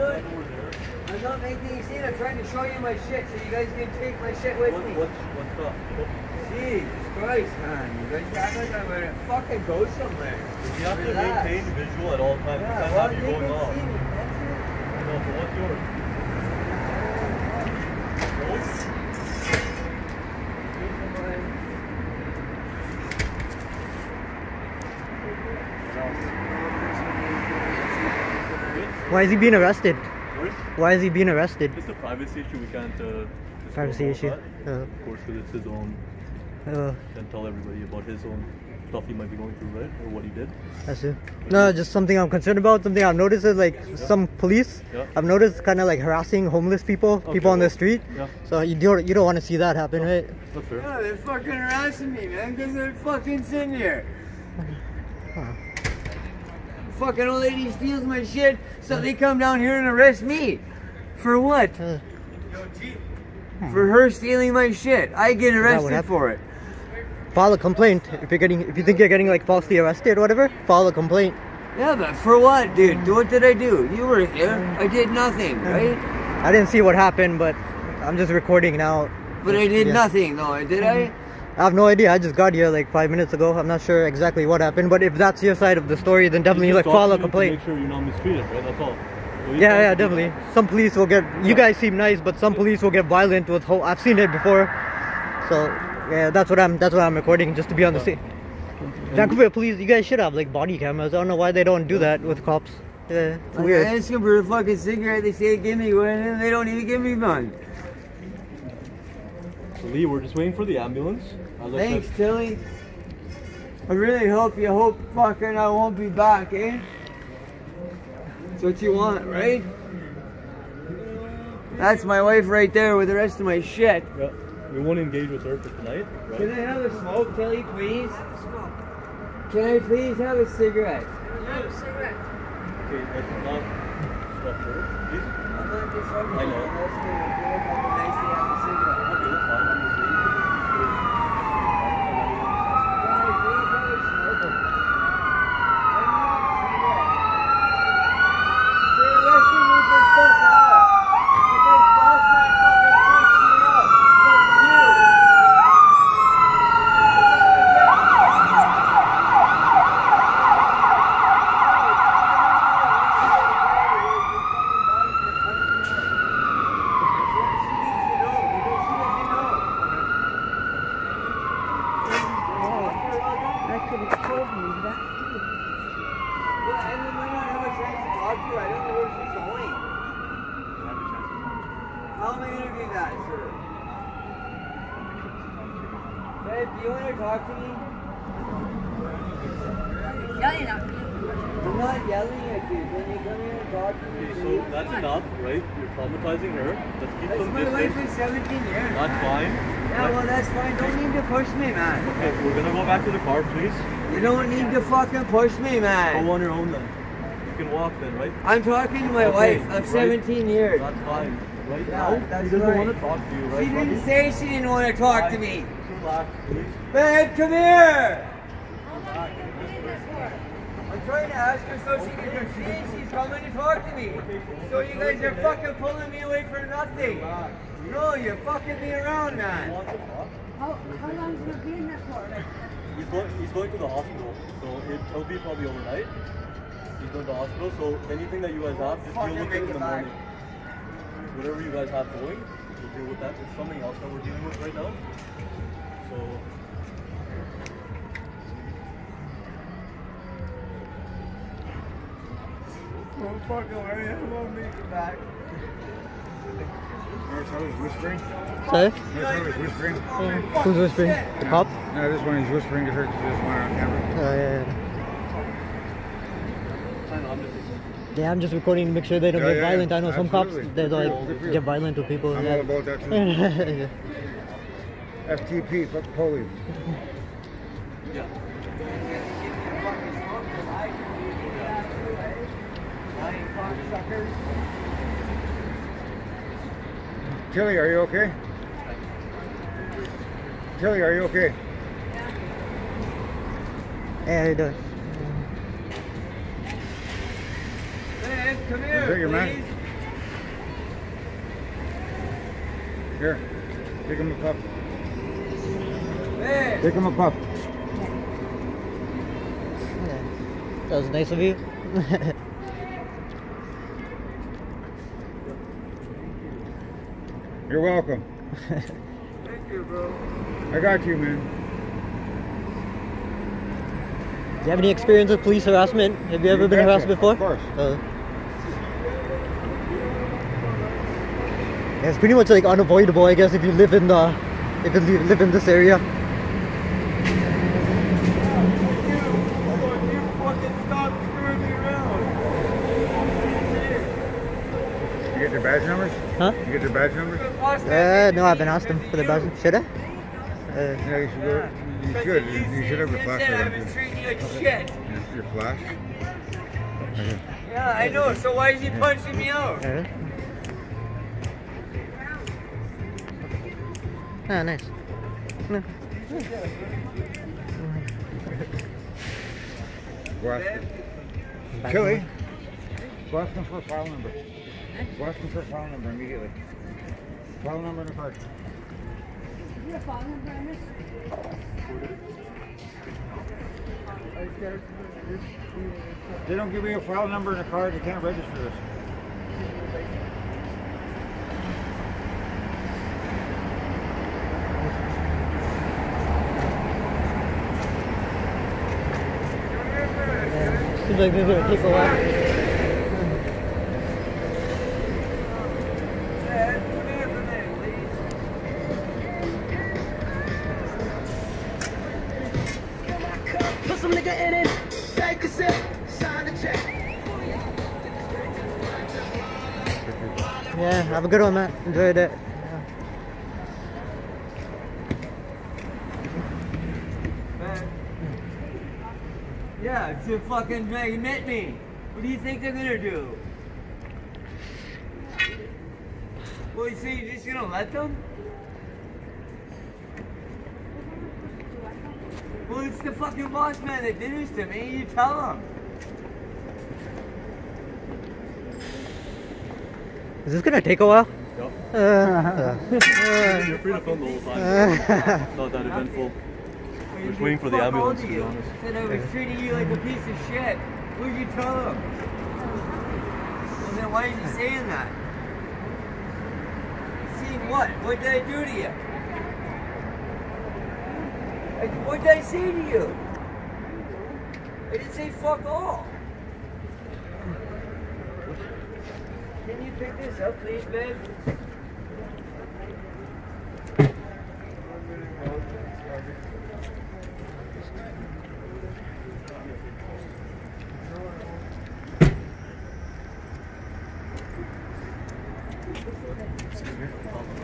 not. I'm not making a scene. I'm trying to show you my shit so you guys can take my shit with What, me. what's, what's up? What, Jesus Christ, man. You guys act like I'm gonna fucking go somewhere. you have to Relax. maintain visual at all times. Yeah, you can't well, have you they going can off. see me. That's it. No, but what's? Yours? Why is he being arrested? Yours? Why is he being arrested? It's a privacy issue. We can't. Uh, Privacy issue. that. Uh, Of course, because it's his own. uh, Can't tell everybody about his own stuff he might be going through, right? Or what he did. that's it. No, just something I'm concerned about. Something I've noticed is like some police. Yeah. I've noticed kind of like harassing homeless people, Okay, people on the street. Yeah, So you don't you don't want to see that happen, right? that's fair. Yeah, they're fucking harassing me, man, because they're fucking sitting here. Fucking old lady steals my shit, so they come down here and arrest me. For what? Uh, For her stealing my shit. I get arrested for it. file a complaint if you're getting if you think you're getting like falsely arrested or whatever. File a complaint. Yeah, but for what, dude? What did I do? You were here. I did nothing, right? I didn't see what happened, but I'm just recording now. But I did Yeah. nothing, though. Did I? I have no idea. I just got here like five minutes ago. I'm not sure exactly what happened, but if that's your side of the story, then definitely You like file a complaint. Make sure you're not mistreated, right? That's all. So Yeah, yeah, definitely. that. Some police will get. You guys seem nice, but some police will get violent with. Ho- I've seen it before. So yeah, that's what I'm. That's what I'm recording just to be on the scene. Vancouver police, you guys should have like body cameras. I don't know why they don't do that with cops. Yeah, it's Like, weird. I ask them for a fucking cigarette, they say give me one, and they don't even give me one. So Lee, we're just waiting for the ambulance. As I Thanks, said, Tilly. I really hope you hope fucking I won't be back, eh? That's what you want, right? That's my wife right there with the rest of my shit. yeah, we won't engage with her for tonight, Can? I have a smoke, Tilly, please? Can I please have a cigarette? Okay, let's not stop her, please. I'm not just fucking I know. asking if you look at the nice to have a cigarette. Okay, that's fine. I'm just saying. Can I please have a smoke? I need a cigarette. They're arresting me for fuck all. Because boss man fucking freaked me out. Fuck you. I could have told you that. Yeah, and we might not have a chance to talk to her. I don't know where she's going. How am I gonna do that, sir? Babe, do you want to talk to me? Yelling at me. I'm not yelling at you. When you come here and talk to me? Okay, so please? that's enough, right? You're traumatizing her. Let's keep That's some my wife distance. for 17 years. That's fine. Yeah, well, that's fine. Don't need to push me, man. Okay, we're gonna go back to the car, please. You don't need to fucking push me, man. Go man. on your own then. You can walk then, right? I'm talking to my Okay, wife of right. 17 years. That's fine. Right Yeah, now, that's he doesn't right. want to talk to you, right? She buddy? didn't say she didn't want to talk to me. Just please. Babe, come here. How long are you gonna this for? I'm trying to ask her so she can see she's coming to talk to me. So you guys are fucking pulling me away for nothing. No, you're fucking me around, man. Want to talk? How, how long are you gonna this for? He's going, he's going to the hospital, so it, he'll be probably overnight. He's going to the hospital, so anything that you guys have, just deal with it in the morning. Whatever you guys have going, we'll deal with that. It's something else that we're dealing with right now. Don't fucking worry, I won't make it back. Notice how he's whispering? How he's whispering? Who's whispering? The cop? No, this one he's whispering to her because want her on camera. Uh, yeah, yeah. I know, I'm just Yeah, I'm just recording to make sure they don't Yeah, get yeah, yeah. violent. I know some cops Absolutely. they like good for you. get violent to people. I'm yeah. all about that too. FTP, fuck the police. Yeah. Tilly, are you okay? Tilly, are you okay? Hey, how you doing? Liz, come here, Take your man. Here, take him a cup. Hey, Take him a puff. Yeah. That was nice of you. You're welcome. thank you, bro. I got you, man. Do you have any experience with police harassment? Have you ever You been harassed betcha, before? of course. Uh, yeah, it's pretty much like unavoidable, I guess, if you live in the if you live in this area. You fucking stop screwing me around. You get their badge numbers? Huh? You get their badge numbers? Uh, no, I haven't asked them for the badge. Should I? Uh, Yeah, you should go. You should. You should have your flashlight I've been treating you like shit. Your, your flash. Okay. Yeah, I know. So why is he punching me out? uh. Ah, nice. No. Go ask them. Chili. Go ask them for a file number. Go ask them for a file number immediately. File number and a card. You have phone number on this? They don't give me a file number and a card, they can't register this. Seems like this is gonna take Yeah, have a good one, man. Enjoyed it. Yeah, to fucking admit me. What do you think they're gonna do? Well, you say you're just gonna let them? Well, it's the fucking boss man that did this to me. You tell him. Is this gonna take a while? Yeah. Uh, uh, You're free to film the whole time. uh, Not that eventful. Well, Just waiting for the ambulance, to be honest. Said I was treating you like a piece of shit. What'd you tell him? Well, then why is he saying that? Seeing what? What did I do to you? Like, what did I say to you? I didn't say fuck all. Can you pick this up, please, babe?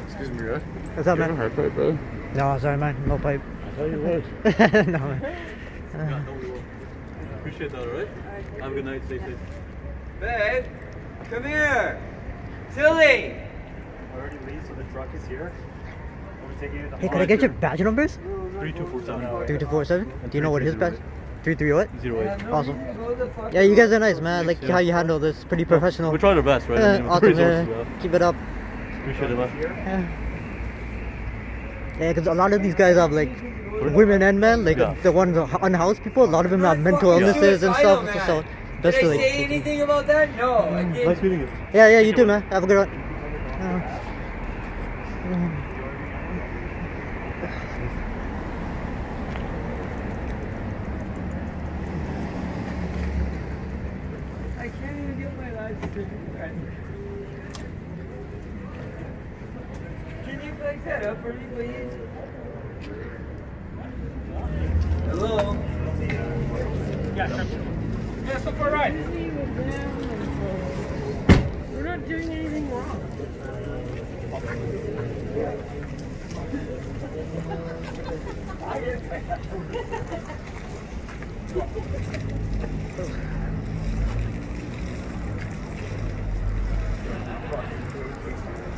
Excuse me, right? what's up, You have a man? heart rate, bro. No, sorry, man. No pipe. I thought you would. no, man. Yeah, no, we will. Appreciate that, alright? Have a good night. Stay safe. Babe, come here. Tilly. already leave, so the truck is here. We're taking it to Hey, can I get your badge numbers? 3247 Three two four seven. Do you know what his badge? Three three oh what? Zero eight. Awesome. you go the fuck Yeah, you guys are nice, man. Like how you handle this, pretty professional. We tried our best, right? I mean, awesome, resources, yeah. Keep it up. Appreciate it, man. Yeah. Yeah, because a lot of these guys have like women and men, like Yeah. the ones unhoused people. A lot of them have mental fucking illnesses and stuff. man. So, Did best I say anything about that? No, I didn't. Nice meeting you. Yeah, yeah, you too, man. Have a good one. Uh, I can't even get my license. Can you fix that up for me, please? we're. We're not doing anything wrong. Thank you.